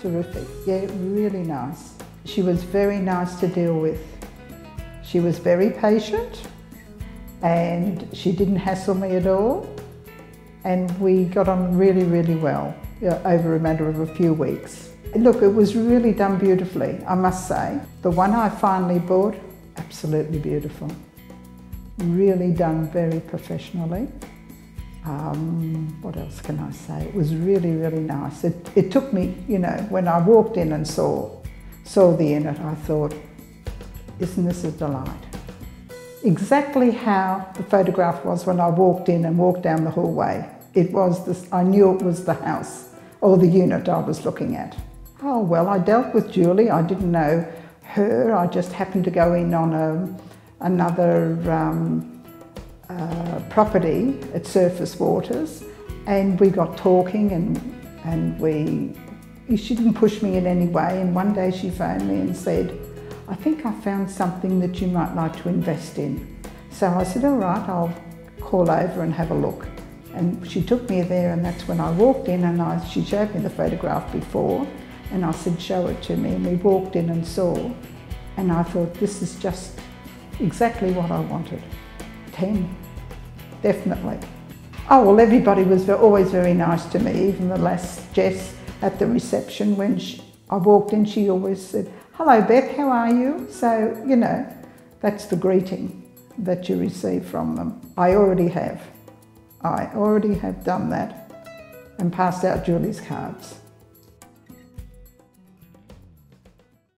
terrific. Yeah, really nice. She was very nice to deal with. She was very patient and she didn't hassle me at all. And we got on really, really well you know, over a matter of a few weeks. Look, it was really done beautifully, I must say. The one I finally bought, absolutely beautiful. Really done very professionally. Um, what else can I say? It was really, really nice. It, it took me, you know, when I walked in and saw, saw the unit, I thought, isn't this a delight? Exactly how the photograph was when I walked in and walked down the hallway. It was this, I knew it was the house or the unit I was looking at. Oh, well, I dealt with Julie. I didn't know her. I just happened to go in on a, another um, uh, property at Surface Waters and we got talking and, and we, she didn't push me in any way and one day she phoned me and said, I think I found something that you might like to invest in. So I said, all right, I'll call over and have a look. And she took me there and that's when I walked in and I, she showed me the photograph before and I said, show it to me. And we walked in and saw. And I thought, this is just exactly what I wanted. 10, definitely. Oh, well, everybody was always very nice to me, even the last Jess at the reception. When she, I walked in, she always said, hello, Beth, how are you? So, you know, that's the greeting that you receive from them. I already have. I already have done that and passed out Julie's cards.